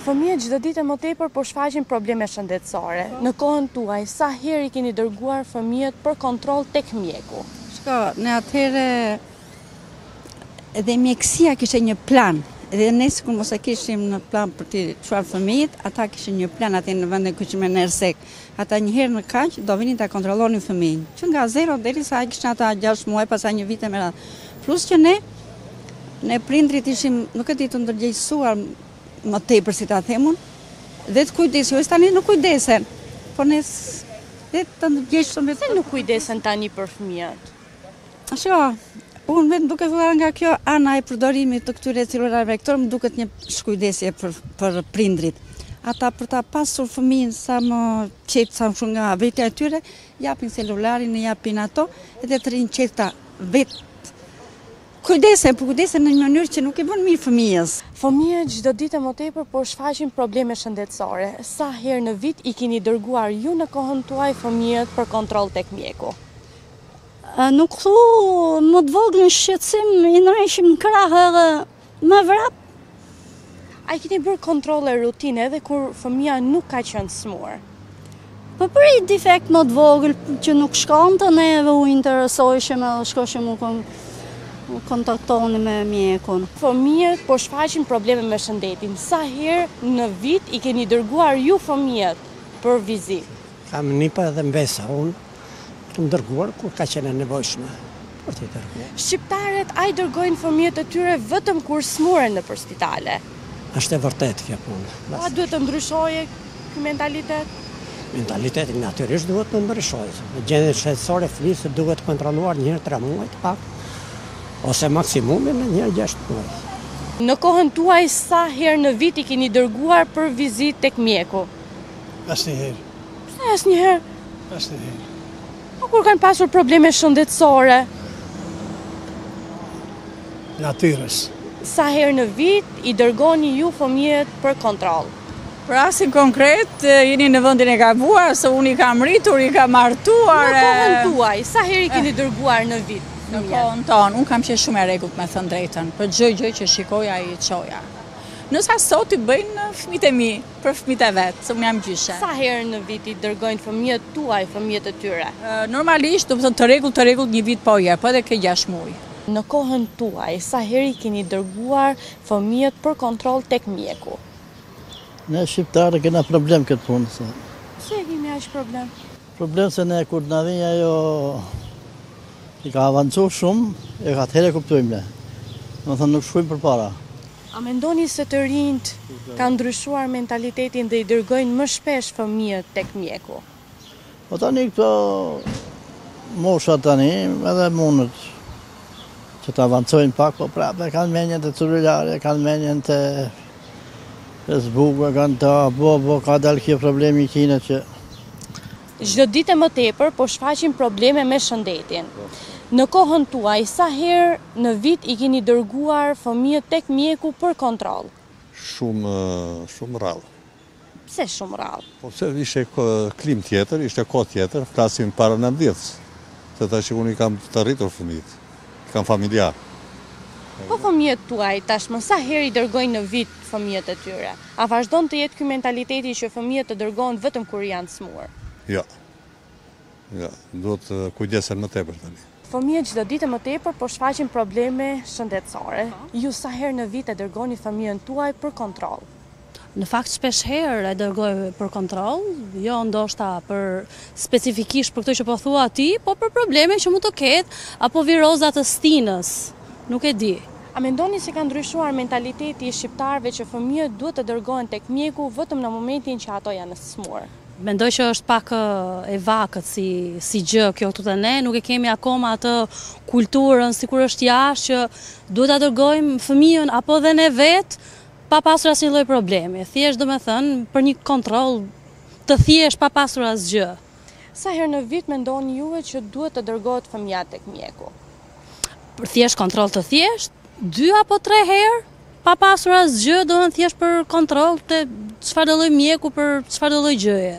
Fëmijët çdo ditë e më tepër po shfaqin probleme shëndetësore. Në kohën tuaj, sa herë i keni dërguar fëmijët për kontroll tek mjeku? Shiko, ne atëherë edhe mjekësia kishte një plan. Edhe ne sikur mos e kishim në plan për t'i çuar fëmijët, ata kishin një plan ata në vendin ku ishim në Ersekë. Ata një herë në kaq do vinin të kontrollonin fëmijën, që nga zero deri sa ai kishte ato gjashtë muaj, pastaj një vit e me radhë. Plus që ne ne prindrit ishim, nuk e di, të ndërgjegjësuar më tepër si ta themun, dhe të kujdesshëm, jo se tani nuk kujdesen. Po ne dhe të ndërgjegjshëm. Pse nuk kujdesen tani për fëmijët? Shiko, unë vetë duke filluar nga kjo ana e përdorimit të këtyre celularëve këto më duket një shkujdesje për për prindrit. Ata për ta pasur fëmijën sa më qetë sa më shumë nga vetja e tyre, i japin celularin, i japin ato dhe të rrinë të qetë vetë kujdesen, po kujdesen në një mënyrë që nuk i bën mirë fëmijës. Fëmijët çdo ditë më tepër po shfaqin probleme shëndetësore. Sa herë në vit i keni dërguar ju në kohën tuaj fëmijët për kontroll tek mjeku? Edhe për më të voglin shqetësim, i merrshim në krahë edhe me vrap. A i kini bërë kontrolle rutine edhe kur fëmija nuk ka qënë smurë? Po për i defekt më të vogël që nuk shkonte ne edhe u interesojshim edhe shkoshim u kon kontaktonim me mjekun. Fëmijët po shfaqin probleme me shëndetin. Sa herë në vit i keni dërguar ju fëmijët për vizitë? Kam nipa dhe mbesa unë, dërguar kur ka qenë e nevojshme për t'i dërguar. Shqiptarët a i dërgojnë fëmijët e tyre vetëm kur smuren nëpër spitale? Është e vërtetë kjo punë. Po a duhet të ndryshojë ky mentalitet? Mentaliteti natyrisht duhet të ndryshojë. Gjendja shëndetësore e fëmisë duhet kontrolluar një herë në tre muaj të paktën, ose maksimumi një herë në gjashtë muaj. Në kohën tuaj sa herë në vit i keni dërguar për vizitë tek mjeku? Asnjëherë. Pse asnjëherë? Asnjëherë. Po kur kanë pasur probleme shëndetsore? Natyrisht. Sa herë në vit i dërgoni ju fëmijët për kontroll? Për rastin konkret, jeni në vëndin e gabuar, se unë i kam rritur, i kam martuar... Në kohën tuaj, sa herë i keni dërguar në vit? Në kohën tonë, unë kam qenë shumë e rregullt me thënë të drejtën, për çdo gjë që shikoja i çoja. Ndërsa sot i bëjnë fëmijët e mi, Për fëmijët e vet, se unë jam gjyshe. Sa herë në vit i dërgojnë fëmijët tuaj, fëmijët e tyre? Normalisht, do të thoja të rregullt, të rregullt një vit po e po, po edhe ke 6 muaj. Në kohën tuaj, sa herë i keni dërguar fëmijët për kontroll tek mjeku? Ne shqiptarët e kena problem këtë punë. Pse e kemi aq problem? Problem se ne kur të na vijë ajo e ka avancuar shumë, e atëherë e kuptojmë ne. Domethënë nuk shkojmë përpara. A mendoni se të rinjtë kanë ndryshuar mentalitetin dhe i dërgojnë më shpesh fëmijët tek mjeku? Po tani këto moshat tani edhe mundet që të avancojnë pak, po prapë e kanë menjën te celulari, e kanë menjën te... Facebook e kanë te bo bo ka dal ky problemi i Kinës që Çdo ditë e më tepër po shfaqin probleme me shëndetin. Në kohën tuaj sa herë në vit i keni dërguar fëmijët tek mjeku për kontroll? Shumë, shumë rrallë. Pse shumë rrallë? Po se ishte klimë tjetër, ishte kohë tjetër, flasim para nëntëdhjetës, se tash unë i kam të rritur fëmijët, i kam familjarë. Po fëmijët tuaj tashmë sa herë i dërgojnë në vit fëmijët e tyre? A vazhdon të jetë ky mentaliteti që fëmijët të dërgohen vetëm kur janë sëmurë? Jo. Jo, duhet të kujdesen më tepër tani. Fëmijët çdo ditë e më tepër po shfaqin probleme shëndetësore. Ju sa herë në vit e dërgoni fëmijën tuaj për kontroll? Në fakt shpesh herë e dërgoj për kontroll, jo ndoshta për specifikisht për këtë që po thua ti, po për probleme që mund të ketë apo viroza të stinës. Nuk e di. A mendoni se ka ndryshuar mentaliteti i shqiptarëve që fëmijët duhet të dërgohen tek mjeku vetëm në momentin që ato janë sëmurë? Mendoj që është pak e vakët si, si gjë kjo këtu te ne, nuk e kemi akoma atë kulturën, sikur është jashtë, që duhet ta dërgojmë fëmijën apo dhe ne vetë, pa pasur asnjë lloj problemi. Thjesht domethënë, për një kontroll të thjeshtë, pa pasur asgjë. Sa herë në vit mendoni juve që duhet të dërgohet fëmija tek mjeku? Për thjesht kontroll të thjeshtë, dy apo tre herë, Pa pasur asgjë, domethënë thjesht për kontroll te çfarëdo lloj mjeku për çfarëdo lloj gjëje.